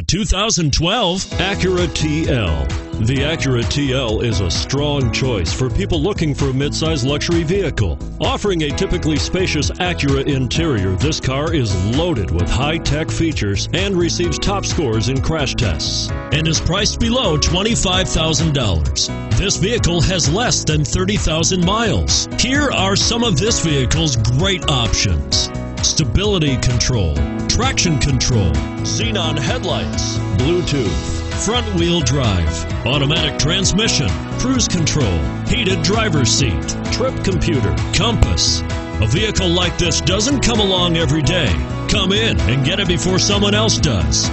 The 2012 Acura TL. The Acura TL is a strong choice for people looking for a midsize luxury vehicle. Offering a typically spacious Acura interior, this car is loaded with high-tech features and receives top scores in crash tests and is priced below $25,000. This vehicle has less than 30,000 miles. Here are some of this vehicle's great options stability control, traction control, xenon headlights, Bluetooth, front wheel drive, automatic transmission, cruise control, heated driver's seat, trip computer, compass. A vehicle like this doesn't come along every day. Come in and get it before someone else does.